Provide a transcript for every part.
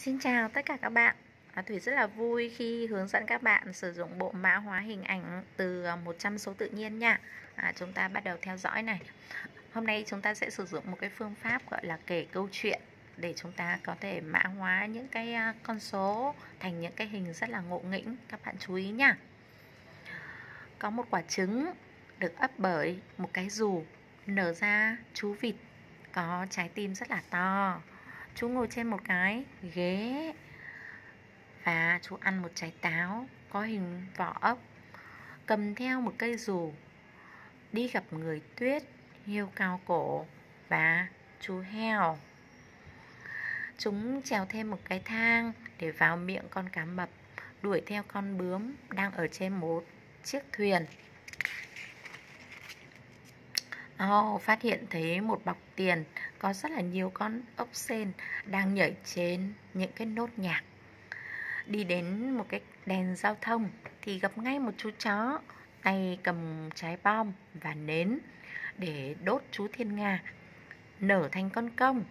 Xin chào tất cả các bạn. À, Thủy rất là vui khi hướng dẫn các bạn sử dụng bộ mã hóa hình ảnh từ à, 100 số tự nhiên nha. À, Chúng ta bắt đầu theo dõi này. Hôm nay chúng ta sẽ sử dụng một cái phương pháp gọi là kể câu chuyện Để chúng ta có thể mã hóa những cái à, con số thành những cái hình rất là ngộ nghĩnh. Các bạn chú ý nha. Có một quả trứng được ấp bởi một cái dù nở ra chú vịt có trái tim rất là to chú ngồi trên một cái ghế và chú ăn một trái táo có hình vỏ ốc, cầm theo một cây dù, đi gặp người tuyết hiêu cao cổ và chú heo. Chúng trèo thêm một cái thang để vào miệng con cá mập, đuổi theo con bướm đang ở trên một chiếc thuyền. Oh, phát hiện thấy một bọc tiền có rất là nhiều con ốc sên đang nhảy trên những cái nốt nhạc. Đi đến một cái đèn giao thông thì gặp ngay một chú chó tay cầm trái bom và nến để đốt chú thiên nga nở thành con công.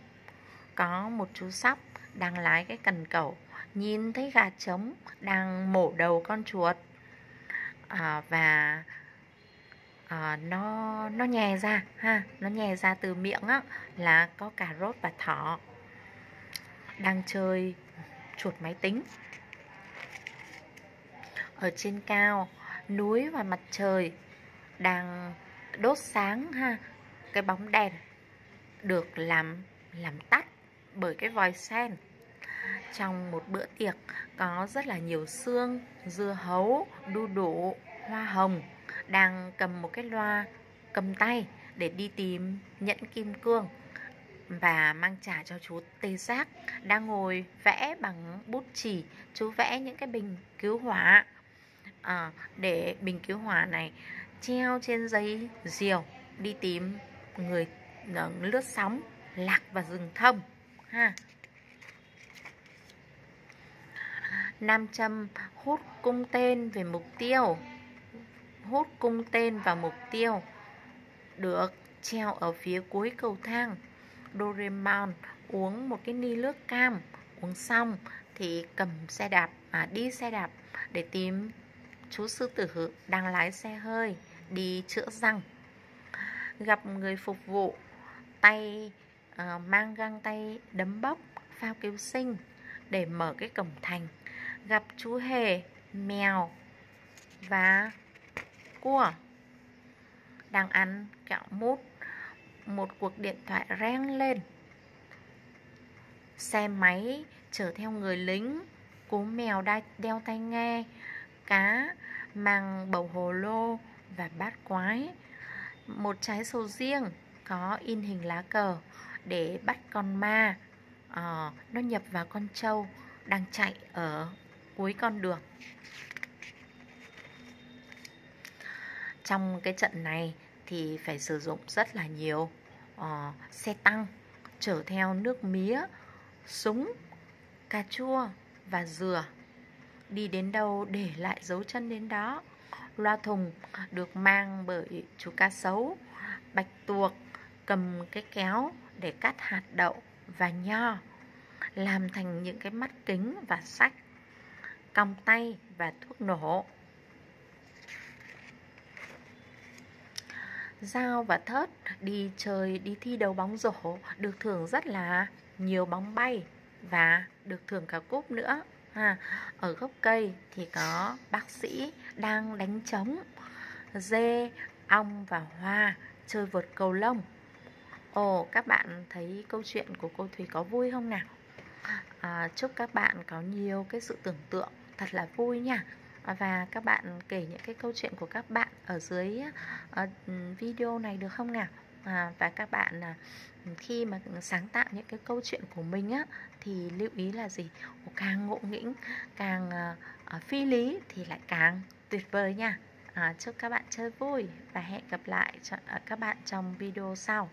Có một chú sóc đang lái cái cần cẩu nhìn thấy gà trống đang mổ đầu con chuột à, và à, nó nó nhè ra ha nó nhè ra từ miệng á là có cà rốt và thỏ. Đang chơi chuột máy tính. Ở trên cao núi và mặt trời đang đốt sáng ha. Cái bóng đèn được làm làm tắt bởi cái vòi sen. Trong một bữa tiệc có rất là nhiều xương dưa hấu đu đủ hoa hồng đang cầm một cái loa cầm tay để đi tìm nhẫn kim cương và mang trả cho chú tê giác đang ngồi vẽ bằng bút chỉ chú vẽ những cái bình cứu hỏa. À, để bình cứu hỏa này treo trên dây diều đi tìm người ờ, lướt sóng lạc vào rừng thông ha. Nam châm hút cung tên về mục tiêu hút cung tên vào mục tiêu được treo ở phía cuối cầu thang. Doraemon uống một cái ni nước cam uống xong thì cầm xe đạp à, đi xe đạp để tìm chú sư tử đang lái xe hơi đi chữa răng. Gặp người phục vụ tay à, mang găng tay đấm bốc phao cứu sinh để mở cái cổng thành. Gặp chú hề mèo và cua đang ăn kẹo mút một cuộc điện thoại reng lên. Xe máy chở theo người lính cú mèo đai, đeo tai nghe cá mang bầu hồ lô và bát quái. Một trái sầu riêng có in hình lá cờ để bắt con ma. À, nó nhập vào con trâu đang chạy ở cuối con đường. Trong cái trận này thì phải sử dụng rất là nhiều uh, xe tăng chở theo nước mía súng cà chua và dừa. Đi đến đâu để lại dấu chân đến đó? Loa thùng được mang bởi chú cá sấu bạch tuộc cầm cái kéo để cắt hạt đậu và nho làm thành những cái mắt kính và sách còng tay và thuốc nổ. Giao và Thớt đi chơi đi thi đấu bóng rổ được thưởng rất là nhiều bóng bay và được thưởng cả cúp nữa. À, ở gốc cây thì có bác sĩ đang đánh trống, dê, ong và hoa chơi vượt cầu lông. Ồ, các bạn thấy câu chuyện của cô Thủy có vui không nào? À, chúc các bạn có nhiều cái sự tưởng tượng thật là vui nha và các bạn kể những cái câu chuyện của các bạn ở dưới ờ, video này được không nào? À, và các bạn à, khi mà sáng tạo những cái câu chuyện của mình á thì lưu ý là gì? Càng ngộ nghĩnh càng ờ, ờ, phi lý thì lại càng tuyệt vời nha. À, chúc các bạn chơi vui và hẹn gặp lại cho, các bạn trong video sau.